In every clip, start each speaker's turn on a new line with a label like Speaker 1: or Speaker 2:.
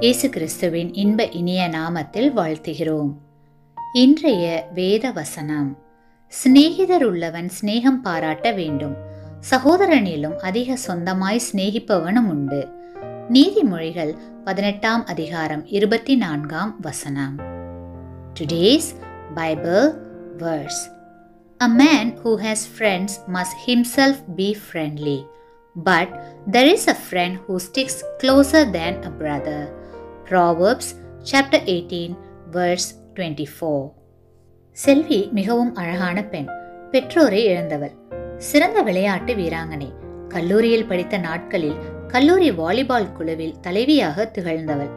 Speaker 1: இயேசு கிறிஸ்துவின் இன்ப இனிய நாமத்தில் வாழ்த்துகிறோம். இன்றைய வேத வசனம் சிநேகிதர் உள்ளவன் சிநேகம் பாராட்ட வேண்டும். சகோதரனிலும் அதிக சொந்தமாய் சிநேகிப்பவனும் உண்டு. நீதிமொழிகள் பதினெட்டாம் அதிகாரம் இருபத்தி நான்காம் வசனம். Today's Bible verse a man who has friends friends himself be friendly but there is a friend who sticks closer than a brother Proverbs chapter eighteen verse twenty four Selvi மிகவும் அழகான பெண். பெற்றோரை இழந்தவள். சிறந்த விளையாட்டு வீராங்கனை. கல்லூரியில் படித்த நாட்களில் கல்லூரி வாலிபால் குழுவில் தலைவியாக திகழ்ந்தவள்.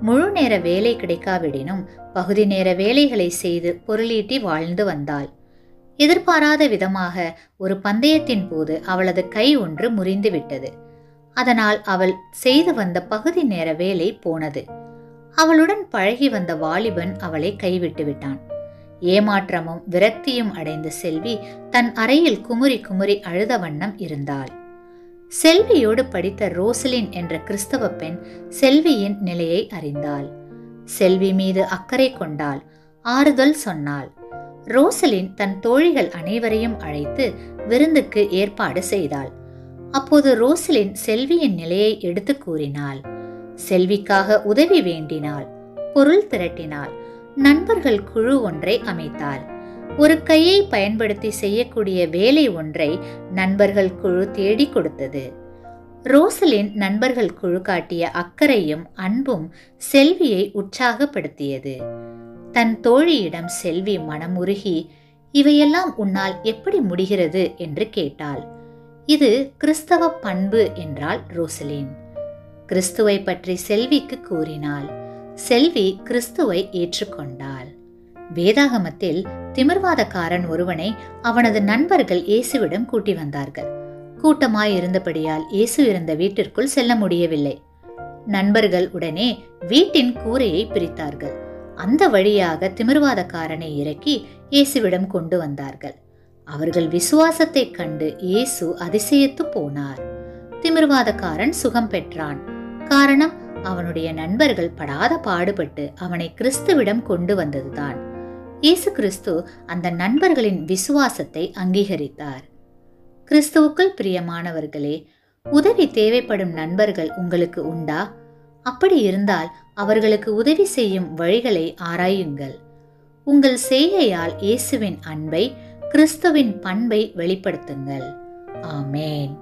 Speaker 1: முழு நேர வேலை கிடைக்காவிடினும் பகுதி நேர வேலைகளை செய்து பொருளீட்டி வாழ்ந்து வந்தாள். எதிர்பாராத விதமாக ஒரு பந்தயத்தின் போது அவளது கை ஒன்று முறிந்து விட்டது. அதனால் அவள் செய்து வந்த பகுதி நேர வேலை போனது. அவளுடன் பழகி வந்த வாலிபன் அவளை கைவிட்டு விட்டான். ஏமாற்றமும் விரக்தியும் அடைந்த செல்வி தன் அறையில் குமுறி குமுறி அழுத வண்ணம் இருந்தாள். செல்வியோடு படித்த ரோசலின் என்ற கிறிஸ்தவ பெண் செல்வியின் நிலையை அறிந்தாள். செல்வி மீது அக்கறை கொண்டாள். ஆறுதல் சொன்னாள். ரோசலின் தன் தோழிகள் அனைவரையும் அழைத்து விருந்துக்கு ஏற்பாடு செய்தாள். அப்போது ரோசலின் செல்வியின் நிலையை எடுத்து கூறினாள். செல்விக்காக உதவி வேண்டினாள். பொருள் திரட்டினாள். நண்பர்கள் குழு ஒன்றை அமைத்தாள். ஒரு கையை பயன்படுத்தி செய்யக்கூடிய வேலை ஒன்றை நண்பர்கள் குழு தேடி கொடுத்தது. ரோசலின் நண்பர்கள் குழு காட்டிய அக்கறையும் அன்பும் செல்வியை உற்சாகப்படுத்தியது. தன் தோழியிடம் செல்வி மனமுருகி இவையெல்லாம் உன்னால் எப்படி முடிகிறது? என்று கேட்டாள். இது கிறிஸ்தவ பண்பு என்றால் ரோசலின் கிறிஸ்துவை பற்றி செல்விக்கு கூறினாள் செல்வி கிறிஸ்துவை ஏற்றுக்கொண்டாள். வேதாகமத்தில் திமிர்வாதக்காரன் ஒருவனை அவனது நண்பர்கள் இயேசுவிடம் கூட்டி வந்தார்கள். கூட்டமாய் இருந்தபடியால் இயேசு இருந்த வீட்டிற்குள் செல்ல முடியவில்லை. நண்பர்கள் உடனே வீட்டின் கூரையை பிரித்தார்கள். அந்த வழியாக திமிர்வாதக்காரனை இறக்கி இயேசுவிடம் கொண்டு வந்தார்கள். அவர்கள் விசுவாசத்தை கண்டு இயேசு அதிசயத்து போனார். திமிர்வாதக்காரன் சுகம் பெற்றான். காரணம் அவனுடைய நண்பர்கள் படாத பாடுபட்டு அவனை கிறிஸ்துவிடம் கொண்டு வந்ததுதான். இயேசு கிறிஸ்து அந்த நண்பர்களின் விசுவாசத்தை அங்கீகரித்தார். கிறிஸ்துவுக்குள் பிரியமானவர்களே உதவி தேவைப்படும் நண்பர்கள் உங்களுக்கு உண்டா? அப்படி இருந்தால் அவர்களுக்கு உதவி செய்யும் வழிகளை ஆராயுங்கள். உங்கள் செய்கையால் இயேசுவின் அன்பை கிறிஸ்துவின் பண்பை வெளிப்படுத்துங்கள். ஆமேன்.